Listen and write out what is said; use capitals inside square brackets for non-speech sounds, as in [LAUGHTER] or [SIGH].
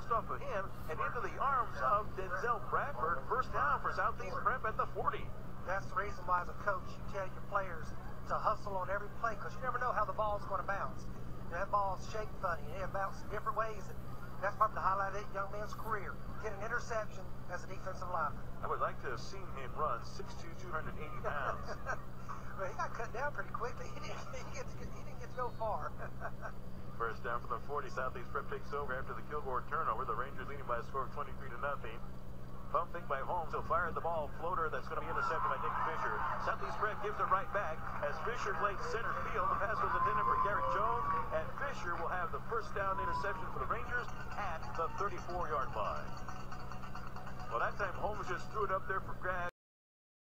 bounced off of him and into the arms of Denzel Bradford. First down for Southeast Prep at the 40. That's the reason why, as a coach, you tell your players to hustle on every play because you never know how the ball's going to bounce. You know, that ball's shaped funny and it bounces different ways. And that's probably the highlight of that young man's career. Get an interception as a defensive lineman. I would like to have seen him run 6'2", 280 pounds. [LAUGHS] well, he got cut down pretty quickly. [LAUGHS] He didn't, go far. [LAUGHS] First down from the 40. Southeast Prep takes over after the Kilgore turnover. The Rangers leading by a score of 23 to nothing. Pump fake by Holmes. He'll fire the ball. Floater that's going to be intercepted by Nick Fisher. Southeast Prep gives it right back as Fisher plays center field. The pass was intended for Garrett Jones, and Fisher will have the first down interception for the Rangers at the 34-yard line. Well, that time Holmes just threw it up there for grabs.